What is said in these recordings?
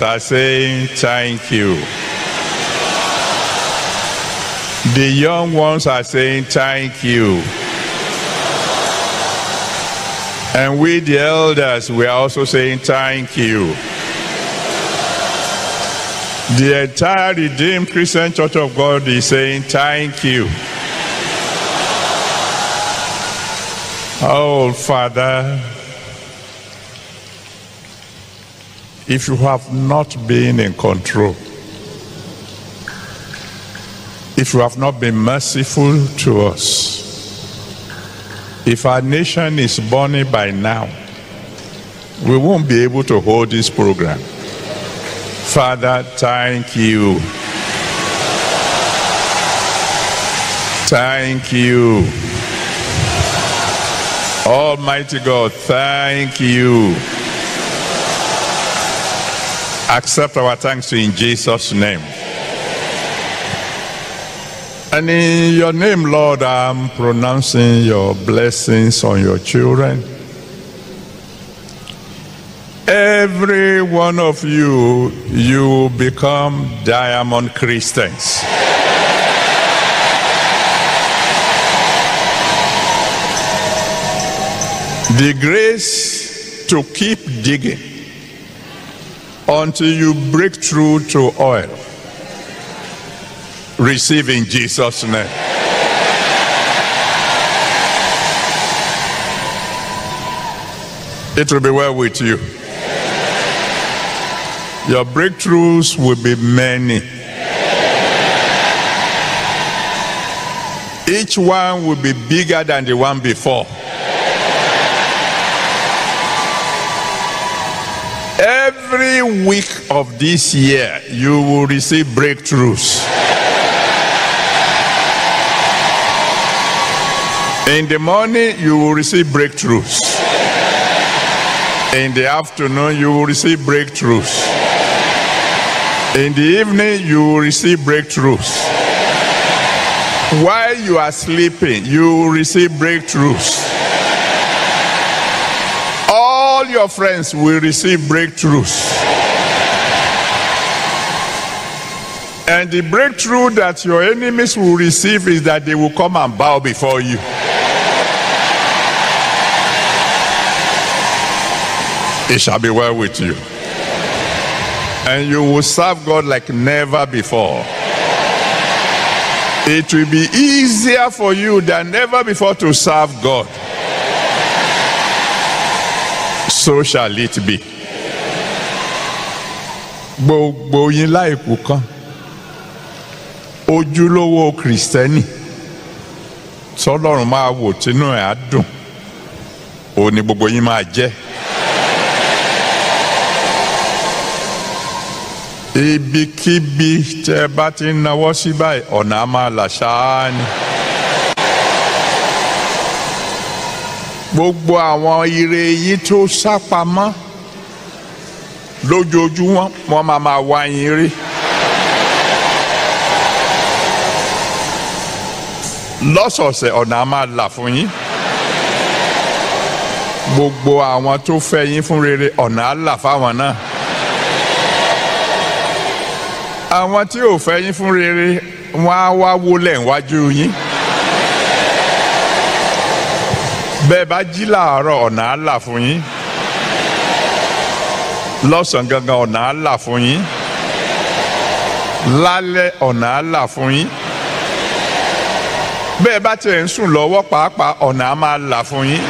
are saying thank you. The young ones are saying thank you. And we, the elders, we are also saying thank you. The entire Redeemed Christian Church of God is saying thank you. Oh, Father, if you have not been in control, if you have not been merciful to us, if our nation is burning by now, we won't be able to hold this program. Father, thank you. Thank you. Almighty God, thank you. Accept our thanks in Jesus' name. And in your name, Lord, I'm pronouncing your blessings on your children. Every one of you, you become diamond Christians. The grace to keep digging until you break through to oil. Receive in Jesus' name. It will be well with you. Your breakthroughs will be many. Each one will be bigger than the one before. Every week of this year, you will receive breakthroughs. In the morning, you will receive breakthroughs. In the afternoon, you will receive breakthroughs. In the evening, you will receive breakthroughs. While you are sleeping, you will receive breakthroughs. Your friends will receive breakthroughs. And the breakthrough that your enemies will receive is that they will come and bow before you. It shall be well with you. And you will serve God like never before. It will be easier for you than ever before to serve God. So shall it be. Gbogbo yín láìkú kan. Ojúlówó Kìrìsìtẹ́nì. Tọ́lọ́run máa wò tínú ẹ̀ á dùn. Òun ni gbogbo yín máa jẹ́. ibikíbi tẹ bá ti ń sí báyìí ọ̀nà á máa là ṣáá ni. Gbogbo àwọn ire yìí tó sápamọ́ lójoojúmọ́ wọ́n máa máa wá yín rí. lọ́sọ̀ọ̀sẹ̀ ọ̀nà á máa là fún yín. gbogbo àwọn tó fẹ́ yín fún rere ọ̀nà á là fáwọn náà. àwọn tí ò fẹ́ yín fún rere wọ́n á wá wólẹ̀ níwájú yín. Bẹ́ẹ̀ bá jí làárọ̀ ọ̀nà á là fún yín. lọ́sàn-án gangan ọ̀nà á là fún yín. lálẹ́ ọ̀nà á là fún yín. bẹ́ẹ̀ bá tiẹ̀ ń sùn lọ́wọ́ pàápàá ọ̀nà á máa fún yín.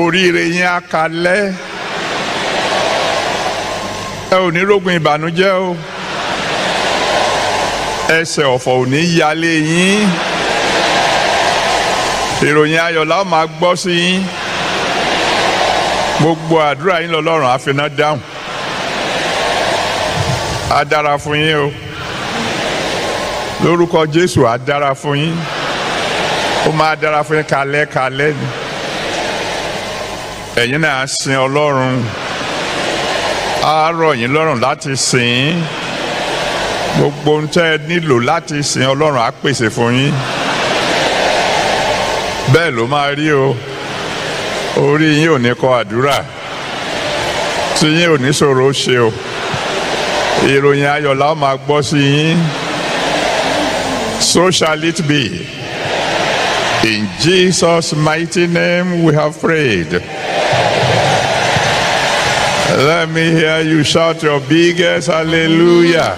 oríire yín á kalẹ́ ẹ ò ní rógun ìbànújẹ́ o ẹsẹ̀ ọ̀fọ̀ ò ní yálé yín ìròyìn ayọ̀ la ó máa gbọ́ sí yín. Gbogbo àdúrà yín lọ́lọ́run àfiná dáhùn. Á dára fún yín o. Lórúkọ Jésù á dára fún yín. Ó máa dára fún yín kalẹ́ kalẹ́ ni. Ẹ̀yin náà sin Ọlọ́run. Á rọ̀ yín lọ́rùn láti sìn gbogbo ohun tẹ́ nílò láti sìn ọlọ́run á pèsè fún yín bẹ́ẹ̀ ló máa rí o. Orí yín ò ní kọ àdúrà. Tí yín ò ní ṣòro ṣe o. Ìròyìn máa gbọ́ sí yín. So shall it be. In Jesus mighty name we have prayed. Let me hear you shout your biggest hallelujah.